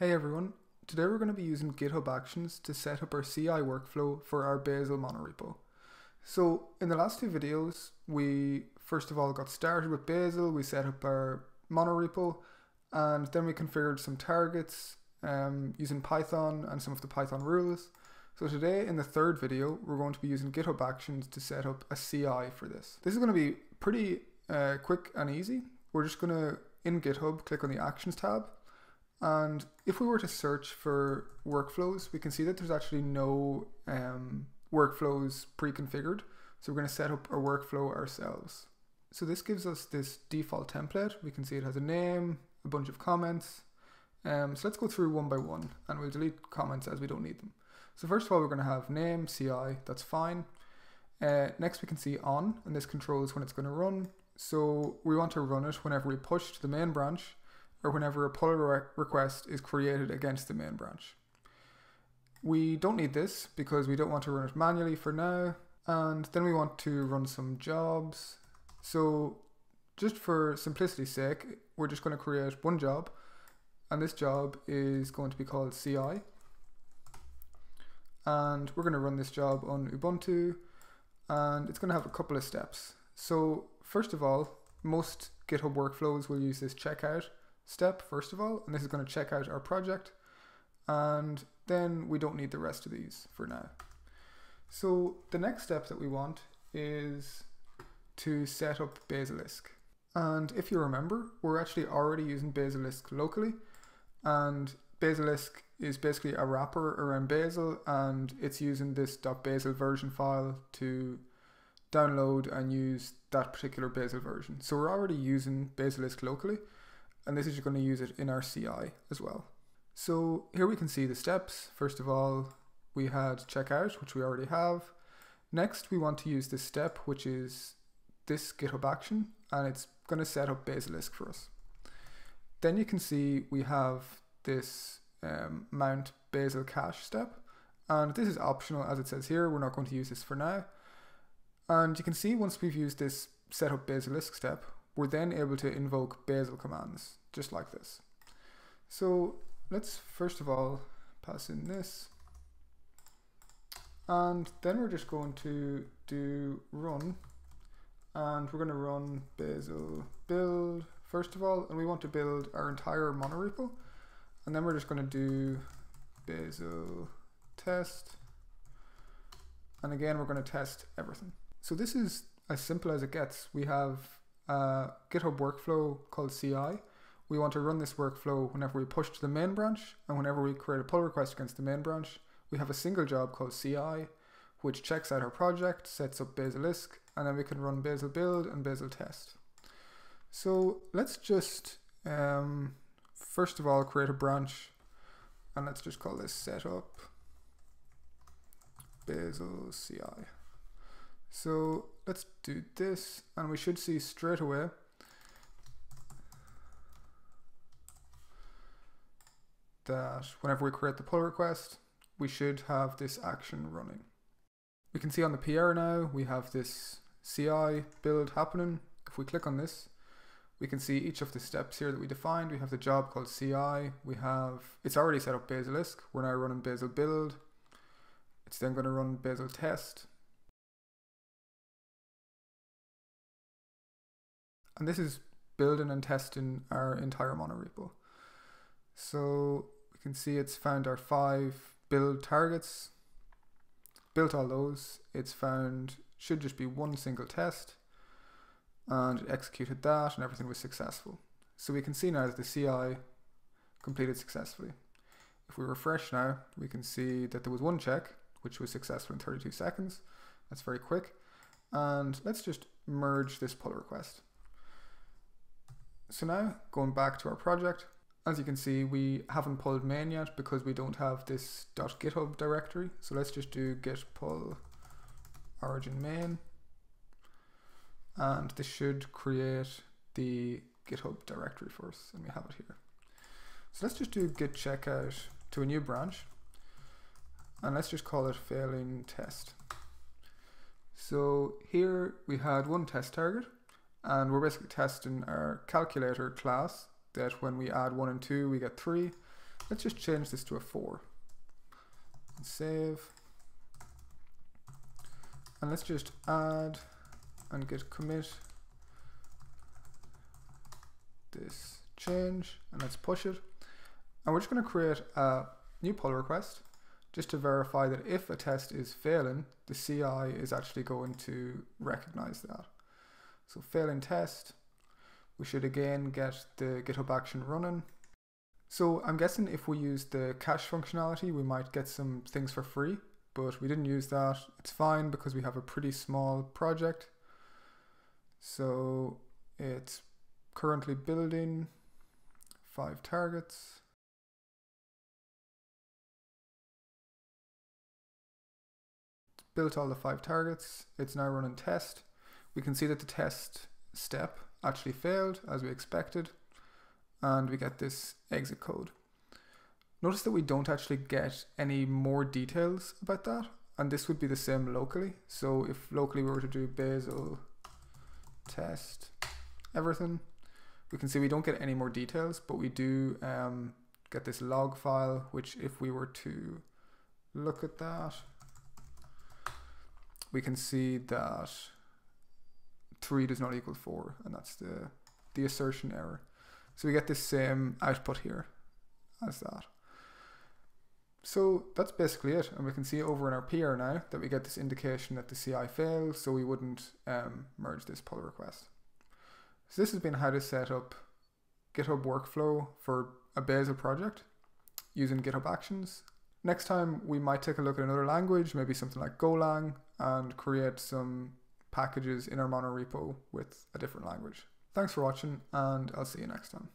Hey everyone, today we're going to be using GitHub Actions to set up our CI workflow for our Bazel monorepo. So in the last two videos, we first of all got started with Bazel, we set up our monorepo, and then we configured some targets um, using Python and some of the Python rules. So today in the third video, we're going to be using GitHub Actions to set up a CI for this. This is going to be pretty uh, quick and easy. We're just going to, in GitHub, click on the Actions tab, and if we were to search for workflows, we can see that there's actually no um, workflows pre-configured. So we're going to set up our workflow ourselves. So this gives us this default template. We can see it has a name, a bunch of comments. Um, so let's go through one by one and we'll delete comments as we don't need them. So first of all, we're going to have name, CI, that's fine. Uh, next we can see on, and this controls when it's going to run. So we want to run it whenever we push to the main branch or whenever a pull request is created against the main branch. We don't need this because we don't want to run it manually for now. And then we want to run some jobs. So just for simplicity's sake, we're just going to create one job. And this job is going to be called CI. And we're going to run this job on Ubuntu. And it's going to have a couple of steps. So first of all, most GitHub workflows will use this checkout step first of all, and this is going to check out our project. And then we don't need the rest of these for now. So the next step that we want is to set up Bazelisk. And if you remember, we're actually already using Bazelisk locally. And Bazelisk is basically a wrapper around Bazel and it's using this .bazel version file to download and use that particular Bazel version. So we're already using Bazelisk locally and this is going to use it in our CI as well. So here we can see the steps. First of all, we had checkout, which we already have. Next, we want to use this step, which is this GitHub action, and it's going to set up Bazelisk for us. Then you can see we have this um, mount Bazel cache step, and this is optional as it says here. We're not going to use this for now. And you can see once we've used this set up Bazelisk step, we're then able to invoke Bazel commands, just like this. So let's first of all pass in this. And then we're just going to do run. And we're going to run Bazel build first of all. And we want to build our entire monorepo. And then we're just going to do Bazel test. And again, we're going to test everything. So this is as simple as it gets. We have a GitHub workflow called CI. We want to run this workflow whenever we push to the main branch and whenever we create a pull request against the main branch. We have a single job called CI, which checks out our project, sets up Bazelisk, and then we can run Bazel build and Bazel test. So let's just, um, first of all, create a branch and let's just call this setup Bazel CI. So let's do this and we should see straight away that whenever we create the pull request, we should have this action running. We can see on the PR now, we have this CI build happening. If we click on this, we can see each of the steps here that we defined. We have the job called CI. We have, it's already set up Bazelisk. We're now running Bazel build. It's then going to run Bazel test. And this is building and testing our entire monorepo. So we can see it's found our five build targets, built all those. It's found should just be one single test and it executed that and everything was successful. So we can see now that the CI completed successfully. If we refresh now, we can see that there was one check, which was successful in 32 seconds. That's very quick. And let's just merge this pull request. So now going back to our project, as you can see, we haven't pulled main yet because we don't have this .github directory. So let's just do git pull origin main. And this should create the GitHub directory for us, and we have it here. So let's just do git checkout to a new branch. And let's just call it failing test. So here we had one test target and we're basically testing our calculator class that when we add 1 and 2 we get 3 let's just change this to a 4 and save. And let's just add and git commit this change and let's push it. And we're just going to create a new pull request just to verify that if a test is failing the CI is actually going to recognize that so failing test we should again get the GitHub action running so I'm guessing if we use the cache functionality, we might get some things for free, but we didn't use that. It's fine because we have a pretty small project. So it's currently building five targets. It's built all the five targets. It's now running test. We can see that the test step actually failed as we expected and we get this exit code. Notice that we don't actually get any more details about that and this would be the same locally. So if locally we were to do Bazel test everything, we can see we don't get any more details, but we do um, get this log file, which if we were to look at that, we can see that 3 does not equal 4, and that's the, the assertion error. So we get the same output here as that. So that's basically it. And we can see over in our PR now that we get this indication that the CI failed, so we wouldn't um, merge this pull request. So this has been how to set up GitHub workflow for a Bazel project using GitHub Actions. Next time we might take a look at another language, maybe something like Golang, and create some packages in our monorepo with a different language. Thanks for watching, and I'll see you next time.